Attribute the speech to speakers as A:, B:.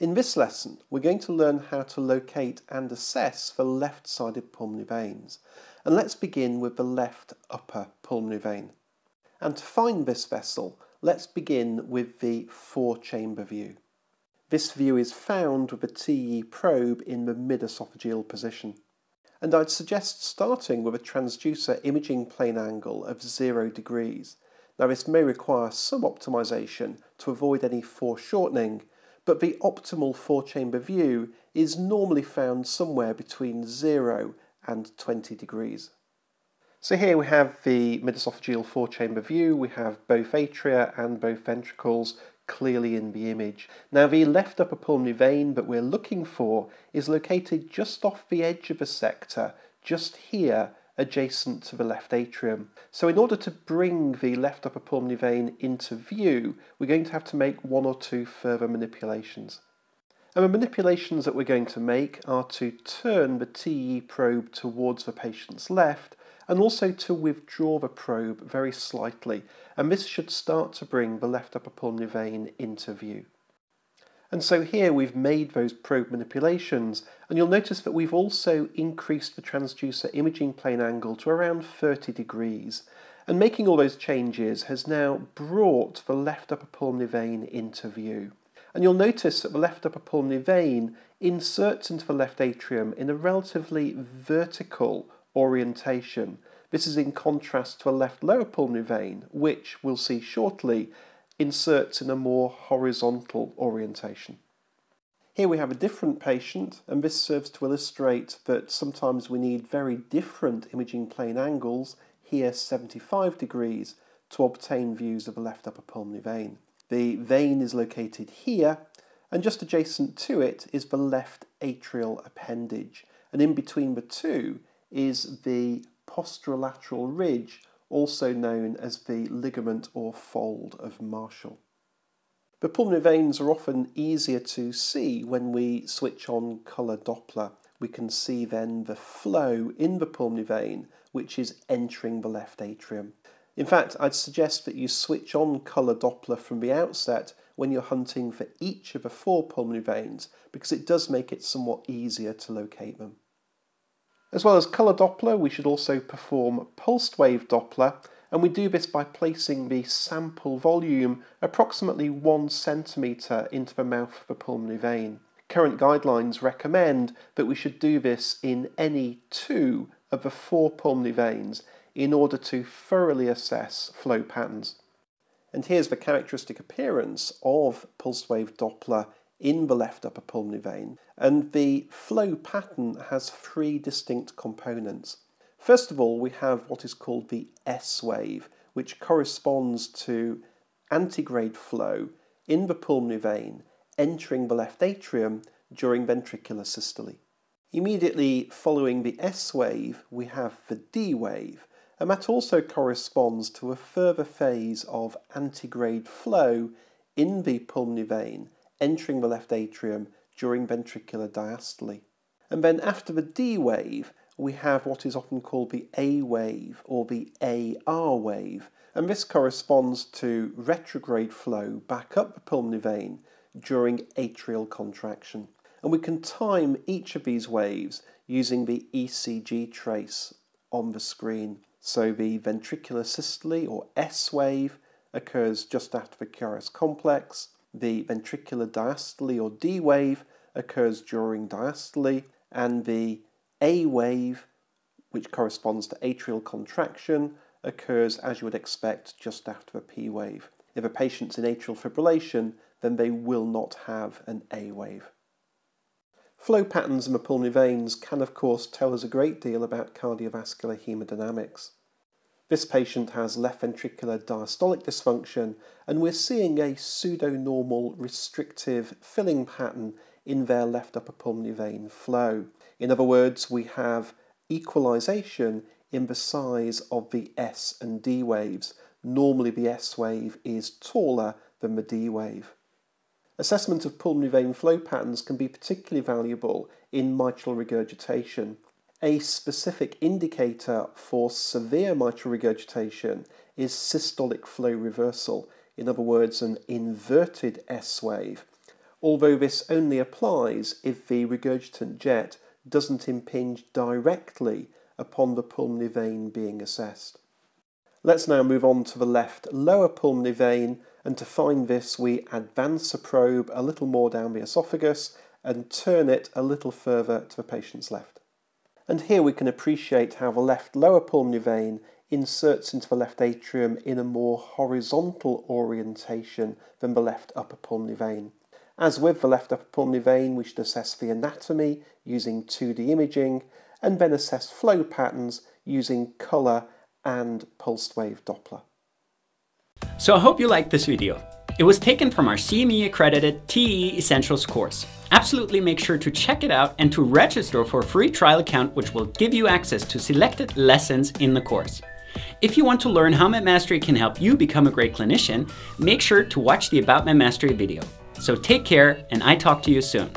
A: In this lesson, we're going to learn how to locate and assess for left-sided pulmonary veins. And let's begin with the left upper pulmonary vein. And to find this vessel, let's begin with the four-chamber view. This view is found with a TEE probe in the mid-esophageal position. And I'd suggest starting with a transducer imaging plane angle of 0 degrees. Now this may require some optimization to avoid any foreshortening, but the optimal four-chamber view is normally found somewhere between 0 and 20 degrees. So here we have the mid-esophageal four-chamber view. We have both atria and both ventricles clearly in the image. Now the left upper pulmonary vein that we're looking for is located just off the edge of the sector, just here adjacent to the left atrium. So in order to bring the left upper pulmonary vein into view, we're going to have to make one or two further manipulations. And the manipulations that we're going to make are to turn the TEE probe towards the patient's left and also to withdraw the probe very slightly. And this should start to bring the left upper pulmonary vein into view. And so here we've made those probe manipulations, and you'll notice that we've also increased the transducer imaging plane angle to around 30 degrees. And making all those changes has now brought the left upper pulmonary vein into view. And you'll notice that the left upper pulmonary vein inserts into the left atrium in a relatively vertical orientation. This is in contrast to a left lower pulmonary vein, which we'll see shortly inserts in a more horizontal orientation. Here we have a different patient, and this serves to illustrate that sometimes we need very different imaging plane angles, here 75 degrees, to obtain views of the left upper pulmonary vein. The vein is located here, and just adjacent to it is the left atrial appendage, and in between the two is the posterolateral ridge also known as the ligament or fold of Marshall. The pulmonary veins are often easier to see when we switch on colour Doppler. We can see then the flow in the pulmonary vein which is entering the left atrium. In fact, I'd suggest that you switch on colour Doppler from the outset when you're hunting for each of the four pulmonary veins because it does make it somewhat easier to locate them. As well as colour Doppler, we should also perform pulsed wave Doppler, and we do this by placing the sample volume approximately one centimetre into the mouth of the pulmonary vein. Current guidelines recommend that we should do this in any two of the four pulmonary veins in order to thoroughly assess flow patterns. And here's the characteristic appearance of pulsed wave Doppler in the left upper pulmonary vein. And the flow pattern has three distinct components. First of all, we have what is called the S wave, which corresponds to antegrade flow in the pulmonary vein entering the left atrium during ventricular systole. Immediately following the S wave, we have the D wave, and that also corresponds to a further phase of antegrade flow in the pulmonary vein entering the left atrium during ventricular diastole. And then after the D wave, we have what is often called the A wave or the AR wave, and this corresponds to retrograde flow back up the pulmonary vein during atrial contraction. And we can time each of these waves using the ECG trace on the screen. So the ventricular systole or S wave occurs just after the QRS complex, the ventricular diastole or D wave occurs during diastole, and the A wave, which corresponds to atrial contraction, occurs as you would expect just after a P wave. If a patient's in atrial fibrillation, then they will not have an A wave. Flow patterns in the pulmonary veins can of course tell us a great deal about cardiovascular hemodynamics. This patient has left ventricular diastolic dysfunction, and we're seeing a pseudo-normal restrictive filling pattern in their left upper pulmonary vein flow. In other words, we have equalization in the size of the S and D waves. Normally the S wave is taller than the D wave. Assessment of pulmonary vein flow patterns can be particularly valuable in mitral regurgitation. A specific indicator for severe mitral regurgitation is systolic flow reversal, in other words, an inverted S wave, although this only applies if the regurgitant jet doesn't impinge directly upon the pulmonary vein being assessed. Let's now move on to the left lower pulmonary vein and to find this we advance the probe a little more down the esophagus and turn it a little further to the patient's left. And here we can appreciate how the left lower pulmonary vein inserts into the left atrium in a more horizontal orientation than the left upper pulmonary vein. As with the left upper pulmonary vein, we should assess the anatomy using 2D imaging and then assess flow patterns using colour and pulsed wave Doppler.
B: So I hope you liked this video. It was taken from our CME accredited TEE Essentials course. Absolutely make sure to check it out and to register for a free trial account which will give you access to selected lessons in the course. If you want to learn how MedMastery can help you become a great clinician, make sure to watch the About MedMastery video. So take care and I talk to you soon.